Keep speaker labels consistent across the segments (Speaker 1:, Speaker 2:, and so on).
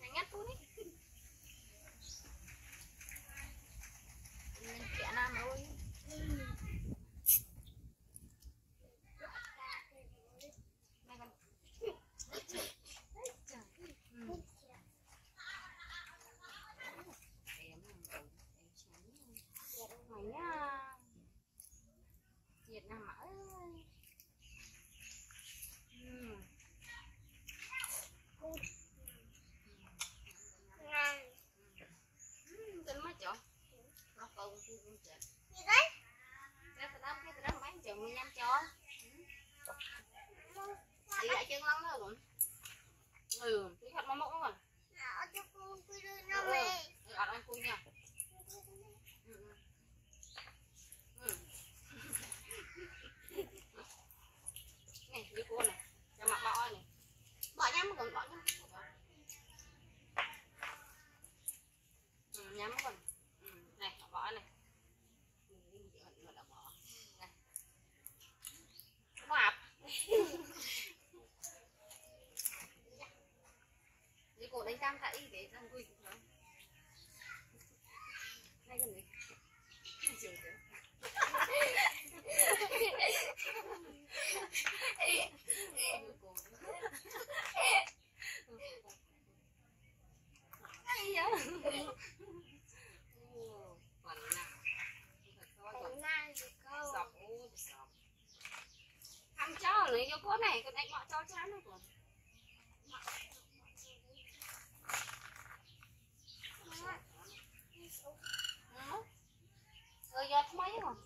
Speaker 1: nhanh nhất luôn ấy. ừ, nhắm còn ừ, này bỏ này mập như cô đánh cam tại để răng quỳnh nhiều này còn anh họ cho chán này còn rồi giờ mấy không.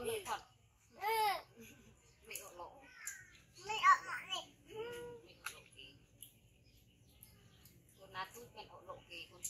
Speaker 1: con lợn thật. Mẹ ở lỗ mẹ ở lỗ này mẹ ở lỗ kia con nát tút mẹ ở lỗ kia con